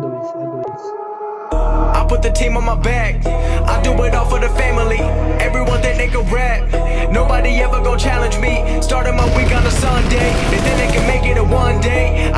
Luis, and I put the team on my back. I do it all for the family. Everyone that they can rap. Nobody ever gonna challenge me. Starting my week on a Sunday. If then they can make it a one day.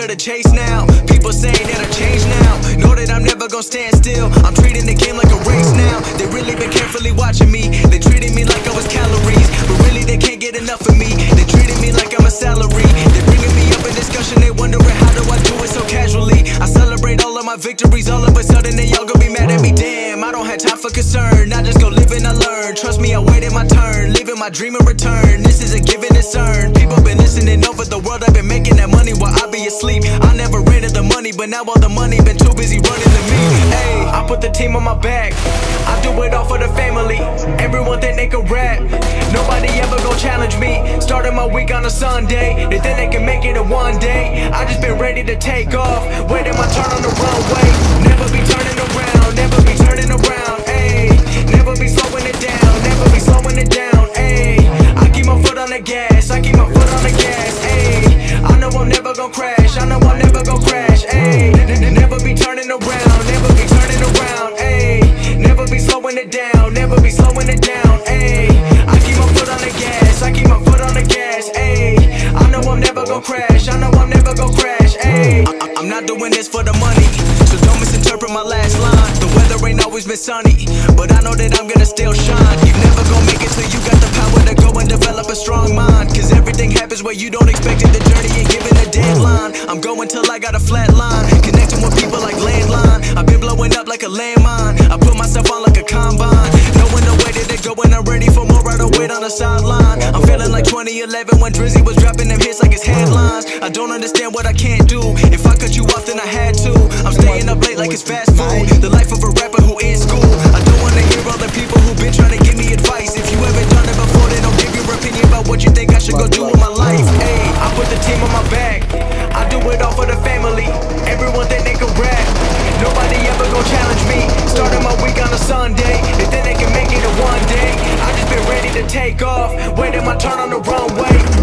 To the chase now. People saying that I changed now. Know that I'm never gonna stand still. I'm treating the game like a race now. They really been carefully watching me. They treating me like I was calories. But really, they can't get enough of me. They treating me like I'm a salary. They bringing me up in discussion. They wondering how do I do it so casually. I celebrate all of my victories. All of a sudden, they all gonna be mad at me. Damn, I don't have time for concern. I just go live and I learn. Trust me, I waited my turn. Living my dream in return. This is a given earned. People been listening over the world. I've been making that money but now all the money been too busy running to me. Hey, I put the team on my back. I do it all for the family. Everyone think they can rap. Nobody ever gon' challenge me. Starting my week on a Sunday. They think they can make it in one day. I just been ready to take off. Waiting my turn on the runway. Crash. I know I'm never gon' crash. Ayy. Never be turning around. Never be turning around. Ayy. Never be slowing it down. Never be slowing it down. Ayy. I keep my foot on the gas. I keep my foot on the gas. Ayy. I know I'm never gon' crash. I know I'm never gon' crash. Ayy. I- I'm not doing this for the money. So don't misinterpret my last line. The weather ain't always been sunny. But I know that I'm gonna still shine. You never gon' make it till you got the power to go and develop a strong mind. Everything happens where you don't expect it. The journey ain't given a deadline. I'm going till I got a flat line. Connecting with people like landline. I've been blowing up like a landmine. I put myself on like a combine. Knowing the way that they go and I'm ready for more right away on the sideline. I'm feeling like 2011 when Drizzy was dropping them hits like it's headlines. I don't understand what I can't do. If I cut you off, then I had to. I'm staying up late like it's fast food. The life of a what you think I should go do with my life. Hey, I put the team on my back. I do it all for the family. Everyone think they can rap. Nobody ever gon' challenge me. Starting my week on a Sunday. They think they can make it in one day. I just been ready to take off. Waiting my turn on the runway.